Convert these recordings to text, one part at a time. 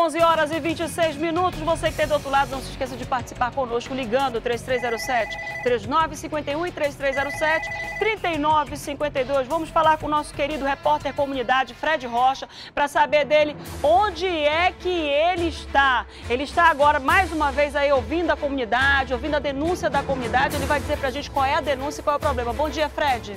11 horas e 26 minutos. Você que tem do outro lado, não se esqueça de participar conosco ligando 3307 3951 e 3307 3952. Vamos falar com o nosso querido repórter comunidade Fred Rocha para saber dele onde é que ele está. Ele está agora mais uma vez aí ouvindo a comunidade, ouvindo a denúncia da comunidade. Ele vai dizer para a gente qual é a denúncia e qual é o problema. Bom dia, Fred.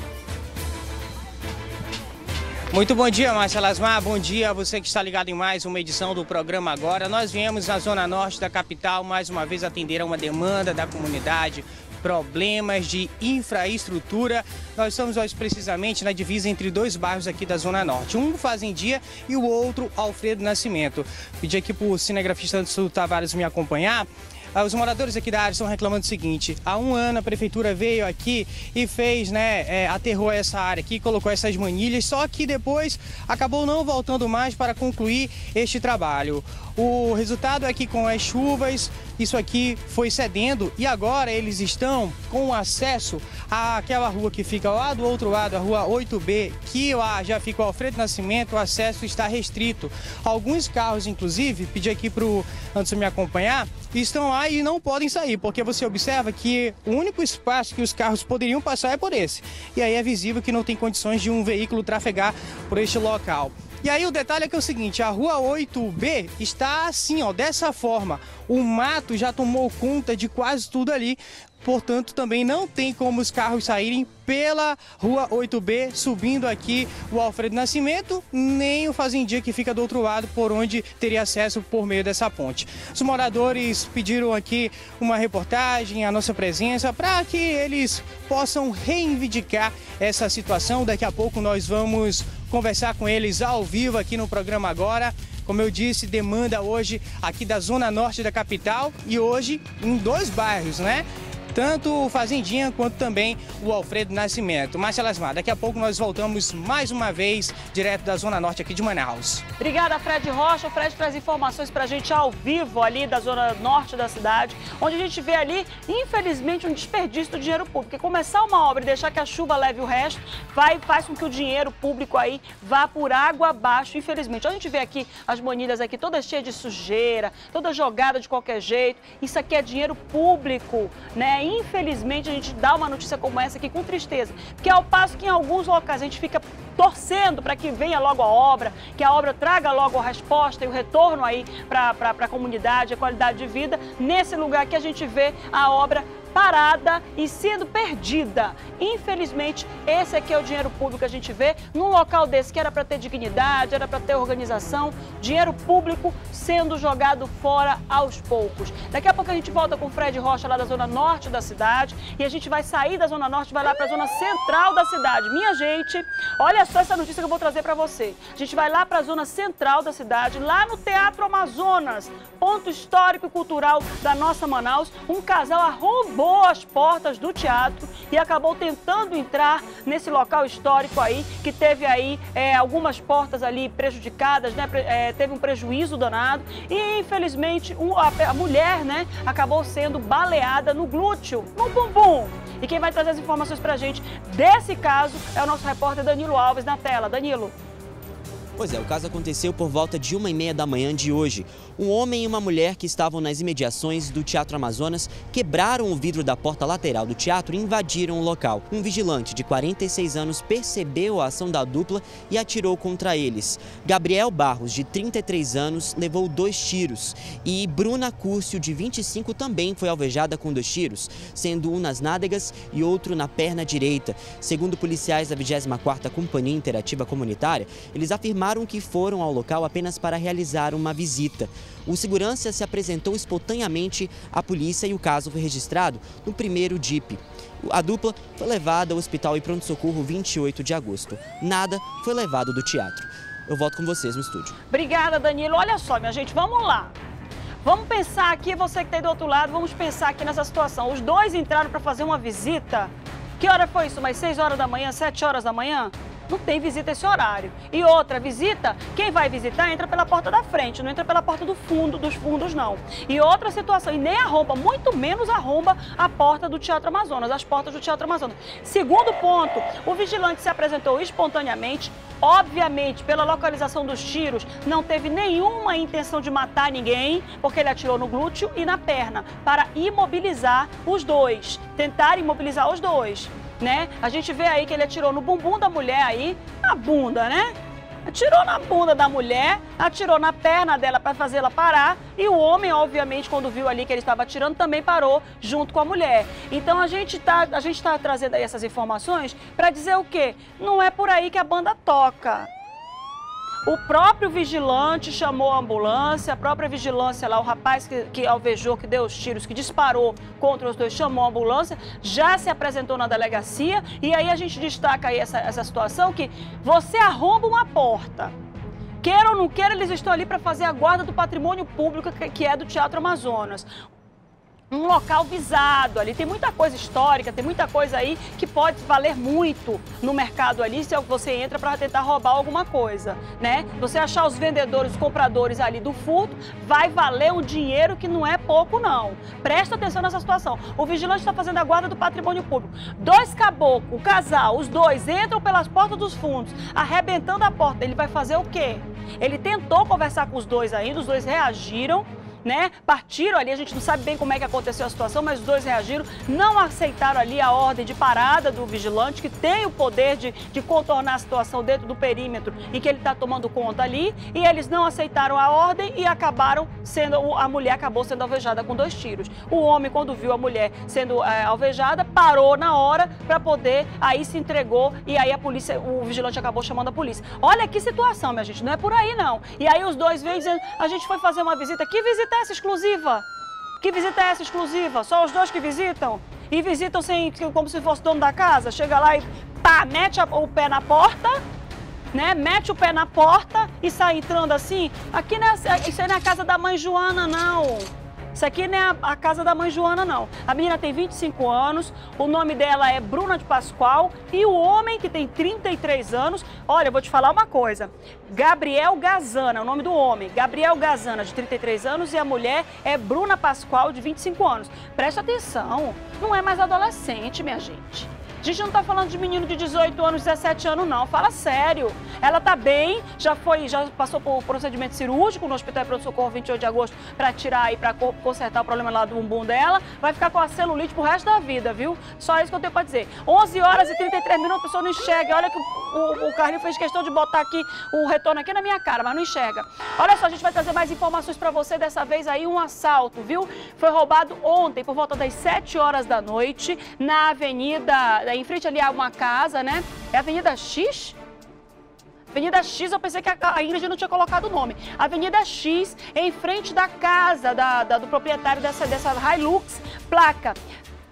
Muito bom dia, Márcia Lasmar. Bom dia a você que está ligado em mais uma edição do programa Agora. Nós viemos na zona norte da capital mais uma vez atender a uma demanda da comunidade, problemas de infraestrutura. Nós estamos mais precisamente na divisa entre dois bairros aqui da Zona Norte. Um Fazendia e o outro Alfredo Nascimento. Pedi aqui para o cinegrafista Anderson Tavares me acompanhar. Ah, os moradores aqui da área estão reclamando o seguinte: há um ano a prefeitura veio aqui e fez, né, é, aterrou essa área aqui, colocou essas manilhas, só que depois acabou não voltando mais para concluir este trabalho. O resultado é que com as chuvas isso aqui foi cedendo e agora eles estão com acesso àquela rua que fica lá do outro lado, a rua 8B, que lá já fica o Alfredo Nascimento, o acesso está restrito. Alguns carros, inclusive, pedi aqui para o Anderson me acompanhar, estão lá e não podem sair, porque você observa que o único espaço que os carros poderiam passar é por esse. E aí é visível que não tem condições de um veículo trafegar por este local. E aí o detalhe é que é o seguinte, a rua 8B está assim, ó, dessa forma. O mato já tomou conta de quase tudo ali, portanto também não tem como os carros saírem pela rua 8B, subindo aqui o Alfredo Nascimento, nem o Fazendia que fica do outro lado, por onde teria acesso por meio dessa ponte. Os moradores pediram aqui uma reportagem, a nossa presença, para que eles possam reivindicar essa situação. Daqui a pouco nós vamos conversar com eles ao vivo aqui no programa agora. Como eu disse, demanda hoje aqui da zona norte da capital e hoje em dois bairros, né? Tanto o Fazendinha quanto também o Alfredo Nascimento. Márcia Lasmar, daqui a pouco nós voltamos mais uma vez direto da Zona Norte aqui de Manaus. Obrigada, Fred Rocha. O Fred traz informações para a gente ao vivo ali da Zona Norte da cidade, onde a gente vê ali, infelizmente, um desperdício do dinheiro público. Porque começar uma obra e deixar que a chuva leve o resto, vai, faz com que o dinheiro público aí vá por água abaixo, infelizmente. A gente vê aqui as manilhas aqui todas cheias de sujeira, toda jogada de qualquer jeito. Isso aqui é dinheiro público, né? Infelizmente, a gente dá uma notícia como essa aqui com tristeza. Porque ao passo que em alguns locais a gente fica torcendo para que venha logo a obra, que a obra traga logo a resposta e o retorno aí para a comunidade, a qualidade de vida, nesse lugar que a gente vê a obra parada e sendo perdida. Infelizmente, esse aqui é o dinheiro público que a gente vê num local desse que era para ter dignidade, era para ter organização, dinheiro público sendo jogado fora aos poucos. Daqui a pouco a gente volta com o Fred Rocha lá da zona norte da cidade e a gente vai sair da zona norte vai lá para a zona central da cidade. Minha gente, olha só essa notícia que eu vou trazer para você. A gente vai lá para a zona central da cidade, lá no Teatro Amazonas, ponto histórico e cultural da nossa Manaus. Um casal arrombou arrombou as portas do teatro e acabou tentando entrar nesse local histórico aí, que teve aí é, algumas portas ali prejudicadas, né? É, teve um prejuízo danado e infelizmente um, a, a, mulher, né, acabou sendo baleada no glúteo, no bumbum. E quem vai trazer as informações pra gente desse caso é o nosso repórter Danilo Alves na tela. Danilo. Pois é, o caso aconteceu por volta de uma e meia da manhã de hoje. Um homem e uma mulher que estavam nas imediações do Teatro Amazonas quebraram o vidro da porta lateral do teatro e invadiram o local. Um vigilante de 46 anos percebeu a ação da dupla e atirou contra eles. Gabriel Barros, de 33 anos, levou dois tiros e Bruna Cúrcio, de 25, também foi alvejada com dois tiros, sendo um nas nádegas e outro na perna direita. Segundo policiais da 24ª Companhia Interativa Comunitária, eles afirmaram afirmaram que foram ao local apenas para realizar uma visita. O segurança se apresentou espontaneamente à polícia e o caso foi registrado no primeiro DIP. A dupla foi levada ao hospital e pronto-socorro 28 de agosto. Nada foi levado do teatro. Eu volto com vocês no estúdio. Obrigada, Danilo. Olha só, minha gente, vamos lá. Vamos pensar aqui, você que está aí do outro lado, vamos pensar aqui nessa situação. Os dois entraram para fazer uma visita. Que hora foi isso? Mais 6 horas da manhã, 7 horas da manhã? Não tem visita esse horário. E outra visita, quem vai visitar entra pela porta da frente, não entra pela porta do fundo, dos fundos não. E outra situação, e nem arromba, muito menos arromba a porta do Teatro Amazonas, as portas do Teatro Amazonas. Segundo ponto, o vigilante se apresentou espontaneamente, obviamente, pela localização dos tiros, não teve nenhuma intenção de matar ninguém, porque ele atirou no glúteo e na perna, para imobilizar os dois, tentar imobilizar os dois né? A gente vê aí que ele atirou no bumbum da mulher aí, na bunda, né? Atirou na bunda da mulher, atirou na perna dela para fazê-la parar e o homem, obviamente, quando viu ali que ele estava atirando, também parou junto com a mulher. Então a gente está a gente tá trazendo aí essas informações para dizer o quê? Não é por aí que a banda toca. O próprio vigilante chamou a ambulância, a própria vigilância lá, o rapaz que, que alvejou, que deu os tiros, que disparou contra os dois, chamou a ambulância, já se apresentou na delegacia e aí a gente destaca aí essa, essa situação que você arromba uma porta. Queira ou não queira, eles estão ali para fazer a guarda do patrimônio público que é do Teatro Amazonas um local visado ali. Tem muita coisa histórica, tem muita coisa aí que pode valer muito no mercado ali se você entra para tentar roubar alguma coisa, né? Você achar os vendedores, os compradores ali do furto, vai valer um dinheiro que não é pouco não. Presta atenção nessa situação. O vigilante está fazendo a guarda do patrimônio público. Dois caboclos, o casal, os dois entram pelas portas dos fundos, arrebentando a porta. Ele vai fazer o quê? Ele tentou conversar com os dois ainda, os dois reagiram né? Partiram ali, a gente não sabe bem como é que aconteceu a situação, mas os dois reagiram, não aceitaram ali a ordem de parada do vigilante, que tem o poder de, de contornar a situação dentro do perímetro e que ele está tomando conta ali, e eles não aceitaram a ordem e acabaram sendo, a mulher acabou sendo alvejada com dois tiros. O homem, quando viu a mulher sendo é, alvejada, parou na hora para poder, aí se entregou e aí a polícia, o vigilante acabou chamando a polícia. Olha que situação, minha gente, não é por aí não. E aí os dois vêm dizendo, a gente foi fazer uma visita, que visita visita essa exclusiva? Que visita é essa exclusiva? Só os dois que visitam? E visitam sem, como se fosse dono da casa? Chega lá e pá, mete o pé na porta, né? Mete o pé na porta e sai entrando assim. Aqui não é, isso aí não é a casa da mãe Joana, não. Isso aqui não é a, casa da mãe Joana, não. A menina tem 25 anos, o nome dela é Bruna de Pascoal e o homem que tem 33 anos, olha, eu vou te falar uma coisa. Gabriel Gazana, o nome do homem, Gabriel Gazana, de 33 anos, e a mulher é Bruna Pascoal, de 25 anos. Presta atenção, não é mais adolescente, minha gente. A gente não está falando de menino de 18 anos, 17 anos, não. Fala sério. Ela está bem, já foi, já passou por procedimento cirúrgico no Hospital Pronto Socorro 28 de agosto para tirar e para consertar o problema lá do bumbum dela. Vai ficar com a celulite pro resto da vida, viu? Só isso que eu tenho para dizer. 11 horas e 33 minutos, a pessoa não enxerga. Olha que o, o, o Carlinho fez questão de botar aqui o retorno aqui na minha cara, mas não enxerga. Olha só, a gente vai trazer mais informações para você. Dessa vez aí um assalto, viu? Foi roubado ontem por volta das 7 horas da noite na Avenida em frente ali a uma casa, né? É Avenida X? Avenida X, eu pensei que a Ingrid não tinha colocado o nome. Avenida X, em frente da casa da, da, do proprietário dessa, dessa Hilux, placa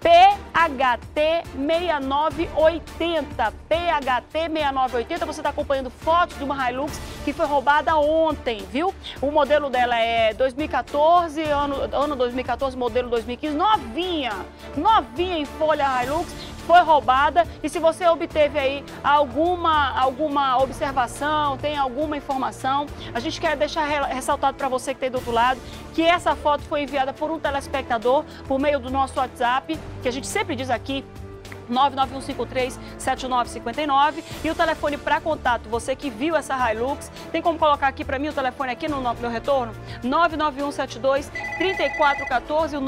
PHT 6980. PHT 6980, você está acompanhando fotos de uma Hilux que foi roubada ontem, viu? O modelo dela é 2014, ano, ano 2014, modelo 2015, novinha, novinha em folha Hilux foi roubada e se você obteve aí alguma, alguma observação, tem alguma informação, a gente quer deixar ressaltado para você que tem do outro lado que essa foto foi enviada por um telespectador por meio do nosso WhatsApp, que a gente sempre diz aqui 99153-7959 e o telefone para contato, você que viu essa Hilux, tem como colocar aqui para mim o telefone aqui no meu retorno? 99172-3414 e o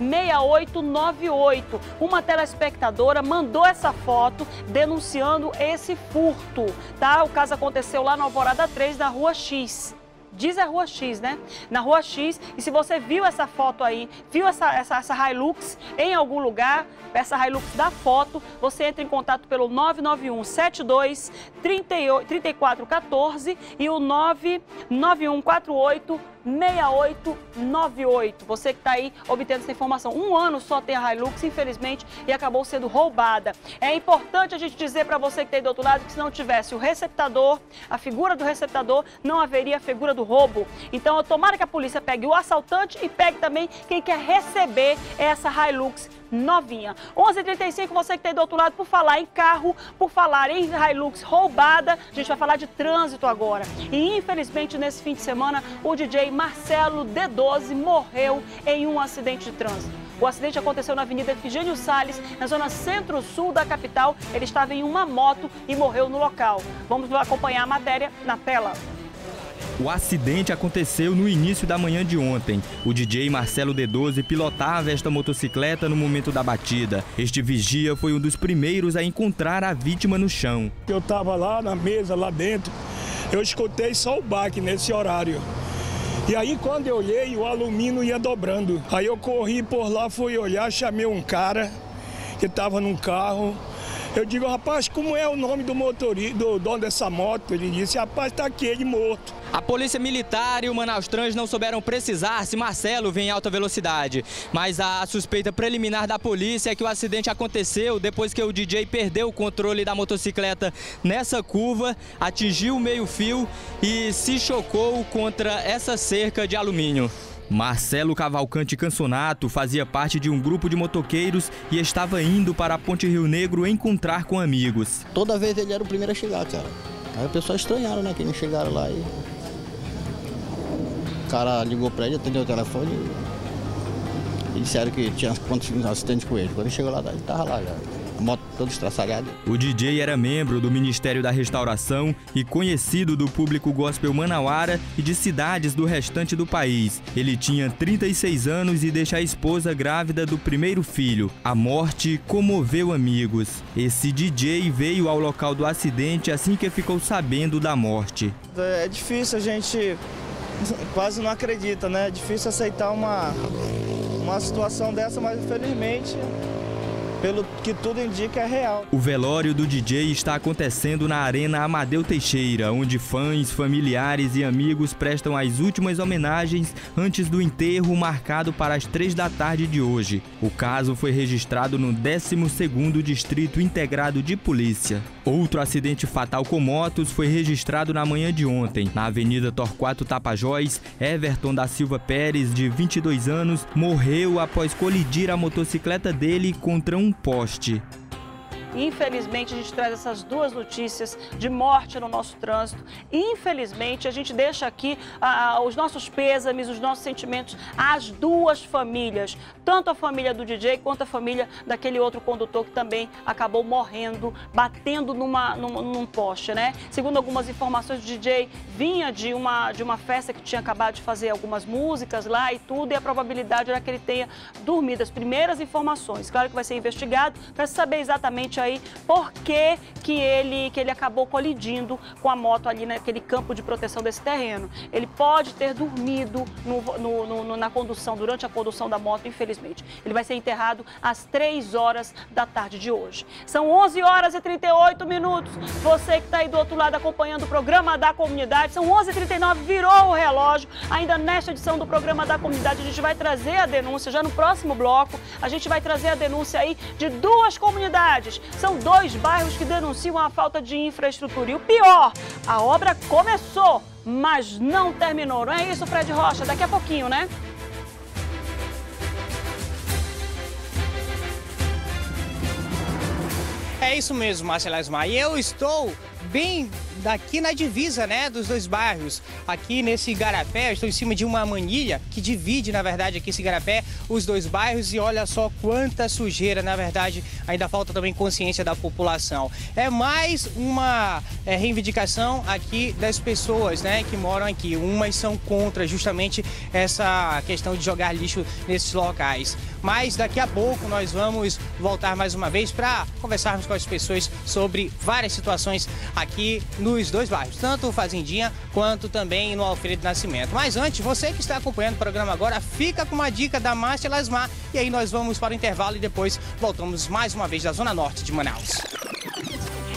99148-6898. Uma telespectadora mandou essa foto denunciando esse furto, tá? O caso aconteceu lá na Alvorada 3, na Rua X diz a Rua X, né? Na Rua X. E se você viu essa foto aí, viu essa, essa, essa Hilux em algum lugar, essa Hilux da foto, você entra em contato pelo 991 72 3414 e o 991 48 6898. Você que está aí obtendo essa informação. Um ano só tem a Hilux, infelizmente, e acabou sendo roubada. É importante a gente dizer para você que está aí do outro lado que se não tivesse o receptador, a figura do receptador, não haveria a figura do roubo. Então, tomara que a polícia pegue o assaltante e pegue também quem quer receber essa Hilux novinha. 11h35, você que tem do outro lado, por falar em carro, por falar em Hilux roubada, a gente vai falar de trânsito agora. E infelizmente nesse fim de semana, o DJ Marcelo D12 morreu em um acidente de trânsito. O acidente aconteceu na Avenida Efigênio Salles, na zona centro-sul da capital. Ele estava em uma moto e morreu no local. Vamos acompanhar a matéria na tela. O acidente aconteceu no início da manhã de ontem. O DJ Marcelo D12 pilotava esta motocicleta no momento da batida. Este vigia foi um dos primeiros a encontrar a vítima no chão. Eu estava lá na mesa, lá dentro, eu escutei só o baque nesse horário. E aí quando eu olhei, o alumínio ia dobrando. Aí eu corri por lá, fui olhar, chamei um cara que estava num carro. Eu digo, rapaz, como é o nome do motorista, do dono dessa moto? Ele disse, rapaz, está aqui ele morto. A Polícia Militar e o Manaus Trans não souberam precisar se Marcelo vem em alta velocidade, mas a suspeita preliminar da polícia é que o acidente aconteceu depois que o DJ perdeu o controle da motocicleta nessa curva, atingiu o meio-fio e se chocou contra essa cerca de alumínio. Marcelo Cavalcante Cansonato fazia parte de um grupo de motoqueiros e estava indo para a Ponte Rio Negro encontrar com amigos. Toda vez ele era o primeiro a chegar, cara. Aí o pessoal estranharam, né, que eles chegaram lá e cara ligou para ele, atendeu o telefone e disseram que tinha acontecido um acidente com ele. Quando ele chegou lá, ele estava lá já. A moto toda estraçalhada. O DJ era membro do Ministério da Restauração e conhecido do público gospel manauara e de cidades do restante do país. Ele tinha 36 anos e deixa a esposa grávida do primeiro filho. A morte comoveu amigos. Esse DJ veio ao local do acidente assim que ficou sabendo da morte. É difícil a gente quase não acredita, né? É difícil aceitar uma, uma situação dessa, mas infelizmente pelo que tudo indica, é real. O velório do DJ está acontecendo na Arena Amadeu Teixeira, onde fãs, familiares e amigos prestam as últimas homenagens antes do enterro marcado para as três da tarde de hoje. O caso foi registrado no 12º Distrito Integrado de Polícia. Outro acidente fatal com motos foi registrado na manhã de ontem. Na Avenida Torquato Tapajós, Everton da Silva Pérez, de 22 anos, morreu após colidir a motocicleta dele contra um poste. Infelizmente, a gente traz essas duas notícias de morte no nosso trânsito. Infelizmente, a gente deixa aqui ah, os nossos pêsames, os nossos sentimentos às duas famílias, tanto a família do DJ quanto a família daquele outro condutor que também acabou morrendo, batendo numa, num, num poste, né? Segundo algumas informações, o DJ vinha de uma, de uma festa que tinha acabado de fazer algumas músicas lá e tudo, e a probabilidade era que ele tenha dormido. As primeiras informações, claro que vai ser investigado para saber exatamente aí por que, que, ele, que ele acabou colidindo com a moto ali naquele campo de proteção desse terreno. Ele pode ter dormido no, no, no, na condução, durante a condução da moto, infelizmente. Ele vai ser enterrado às 3 horas da tarde de hoje. São 11 horas e 38 minutos. Você que está aí do outro lado acompanhando o programa da comunidade, são 11h39, virou o relógio. Ainda nesta edição do programa da comunidade, a gente vai trazer a denúncia já no próximo bloco. A gente vai trazer a denúncia aí de duas comunidades. São dois bairros que denunciam a falta de infraestrutura. E o pior, a obra começou, mas não terminou. Não é isso, Fred Rocha? Daqui a pouquinho, né? É isso mesmo, Márcia Lesmar. E eu estou bem daqui na divisa, né, dos dois bairros. Aqui nesse igarapé, eu estou em cima de uma manilha que divide, na verdade, aqui esse igarapé, os dois bairros e olha só quanta sujeira, na verdade, ainda falta também consciência da população. É mais uma é, reivindicação aqui das pessoas, né, que moram aqui. Umas são contra justamente essa questão de jogar lixo nesses locais. Mas daqui a pouco nós vamos voltar mais uma vez para conversarmos com as pessoas sobre várias situações aqui nos dois bairros, tanto o Fazendinha quanto também no Alfredo Nascimento. Mas antes, você que está acompanhando o programa agora, fica com uma dica da Márcia Lasmar e aí nós vamos para o intervalo e depois voltamos mais uma vez da Zona Norte de Manaus.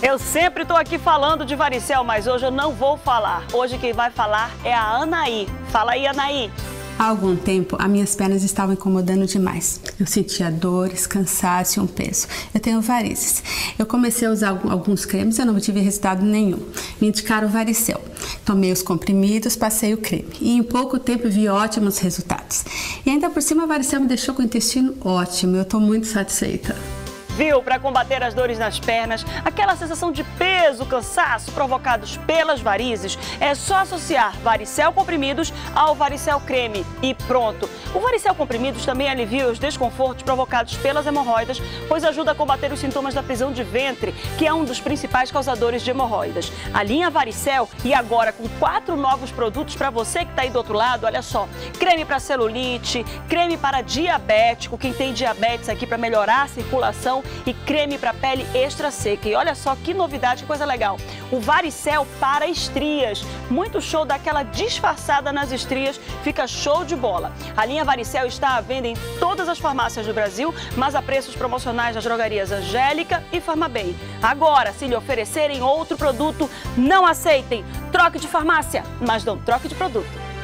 Eu sempre estou aqui falando de varicel, mas hoje eu não vou falar. Hoje quem vai falar é a Anaí. Fala aí, Anaí. Há algum tempo, as minhas pernas estavam incomodando demais. Eu sentia dores, cansaço e um peso. Eu tenho varizes. Eu comecei a usar alguns cremes eu não tive resultado nenhum. Me indicaram varicel. Tomei os comprimidos, passei o creme e em pouco tempo vi ótimos resultados. E ainda por cima a varicel me deixou com o intestino ótimo. Eu estou muito satisfeita viu? Para combater as dores nas pernas, aquela sensação de peso, cansaço provocados pelas varizes, é só associar varicel comprimidos ao varicel creme e pronto. O varicel comprimidos também alivia os desconfortos provocados pelas hemorroidas, pois ajuda a combater os sintomas da prisão de ventre, que é um dos principais causadores de hemorroidas. A linha varicel e agora com quatro novos produtos para você que está aí do outro lado, olha só, creme para celulite, creme para diabético, quem tem diabetes aqui para melhorar a circulação e creme para pele extra seca. E olha só que novidade, que coisa legal. O Varicel para estrias. Muito show daquela disfarçada nas estrias, fica show de bola. A linha Varicel está à venda em todas as farmácias do Brasil, mas a preços promocionais das drogarias Angélica e Farmabem. Agora, se lhe oferecerem outro produto, não aceitem. Troque de farmácia, mas não troque de produto.